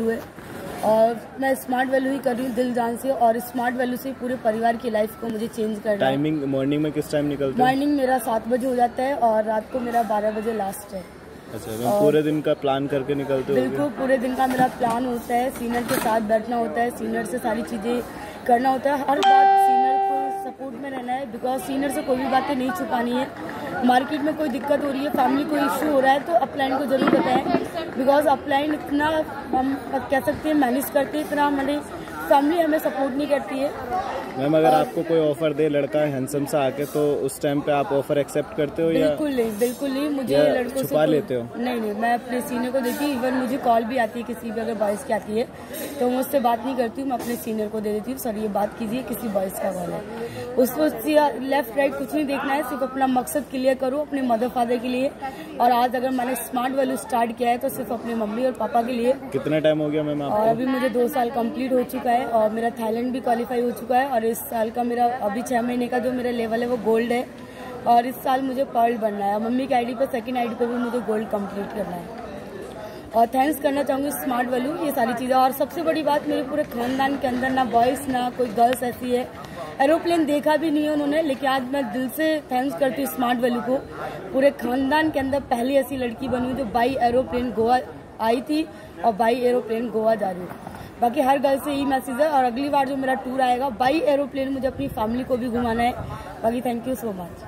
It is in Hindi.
हुए। और मैं स्मार्ट वैल्यू ही कर रही हूँ दिल जान से और स्मार्ट वैल्यू से पूरे परिवार की लाइफ को मुझे चेंज करना टाइमिंग मॉर्निंग में किस टाइम निकलता है? मॉर्निंग मेरा सात बजे हो जाता है और रात को मेरा बारह बजे लास्ट है। अच्छा तो पूरे दिन का प्लान करके निकलते हो बिल्कुल पूरे दिन का मेरा प्लान होता है। सीनियर के साथ बैठना होता है सीनियर से सारी चीज़ें करना होता है। हर बात सपोर्ट में रहना है बिकॉज़ सीनियर से कोई भी बातें नहीं छुपानी है। मार्केट में कोई दिक्कत हो रही है फैमिली कोई इश्यू हो रहा है तो अपलाइन को ज़रूर बताएँ। बिकॉज़ अपलाइन इतना हम कह सकते हैं मैनेज करते हैं, इतना हमारे फैमिली हमें सपोर्ट नहीं करती है। मैम अगर आपको कोई ऑफ़र दे लड़का हैंडसम सा आके तो उस टाइम पे आप ऑफ़र एक्सेप्ट करते हो या बिल्कुल नहीं बिल्कुल नहीं। मुझे लड़कों छुपा लेते हो? नहीं नहीं मैं अपने सीनियर को देती हूँ। इवन मुझे कॉल भी आती है किसी भी अगर बॉयज़ की आती है तो मैं उससे बात नहीं करती हूँ। मैं अपने सीनियर को दे देती हूँ सर ये बात कीजिए किसी बॉयज़ का कॉल है। उसको लेफ़्ट राइट कुछ नहीं देखना है सिर्फ़ अपना मकसद क्लियर करो अपने मदर फादर के लिए। और आज अगर मैंने स्मार्ट वैल्यू स्टार्ट किया है तो सिर्फ़ अपनी मम्मी और पापा के लिए। कितना टाइम हो गया मैम और अभी मुझे दो साल कंप्लीट हो चुका है। और मेरा थाईलैंड भी क्वालिफाई हो चुका है और इस साल का मेरा अभी छह महीने का जो मेरा लेवल है वो गोल्ड है और इस साल मुझे पर्ल बनना है। मम्मी की आईडी पर सेकंड आईडी पर भी मुझे गोल्ड कंप्लीट करना है। और थैंक्स करना चाहूँगी स्मार्ट वैल्यू ये सारी चीज़ें। और सबसे बड़ी बात, मेरे पूरे खानदान के अंदर ना बॉयज़ ना कोई गर्ल्स ऐसी है। एरोप्लेन देखा भी नहीं है उन्होंने, लेकिन आज मैं दिल से थैंक्स करती हूँ स्मार्ट वैल्यू को। पूरे खानदान के अंदर पहली ऐसी लड़की बनी जो बाई एरोप्लेन गोवा आई थी और बाई एरोप्लेन गोवा जा रही हूँ बाकी हर गर्ल से यही मैसेज है और अगली बार जो मेरा टूर आएगा बाई एरोप्लेन मुझे अपनी फैमिली को भी घुमाना है। बाकी थैंक यू सो मच